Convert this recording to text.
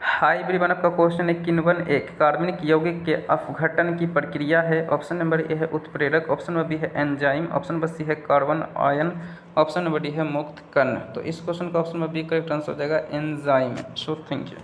High everyone, आपका question है किन्वन एक। कार्बनिक यौगिक के अपघटन की प्रक्रिया है। ऑप्शन नंबर ए है उत्प्रेरक ऑप्शन नंबर बी है एंजाइम ऑप्शन नंबर सी है carbon ion option number D है मुक्त कण। तो इस क्वेश्चन का option number B correct answer हो जाएगा एंजाइम सो थैंक यू